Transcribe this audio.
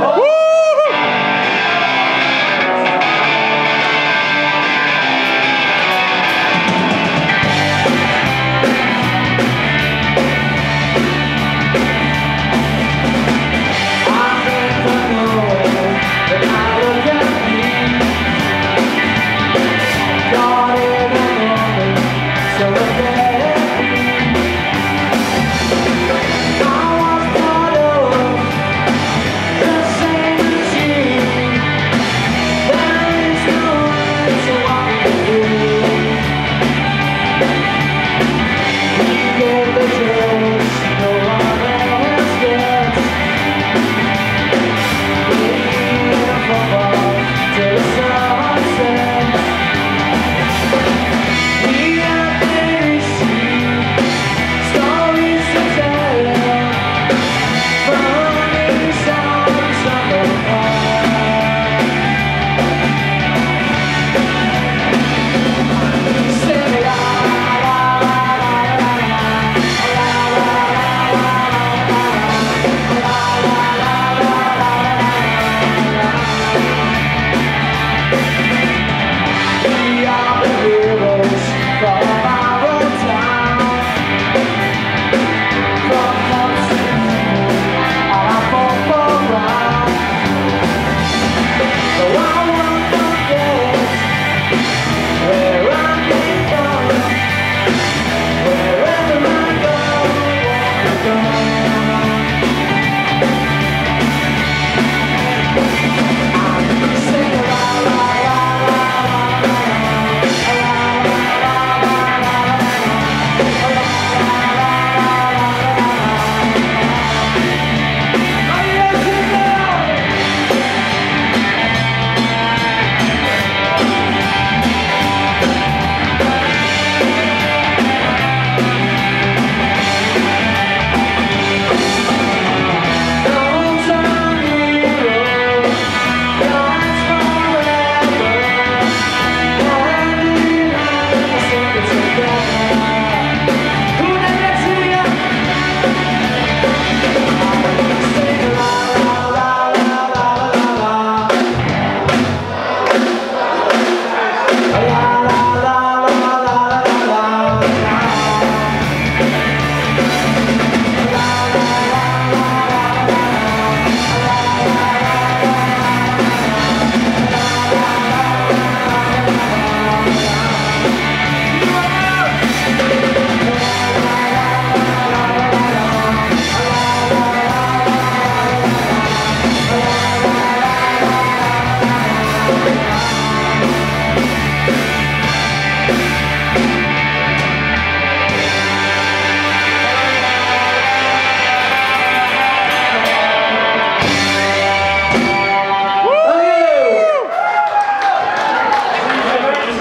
Woo! are the heroes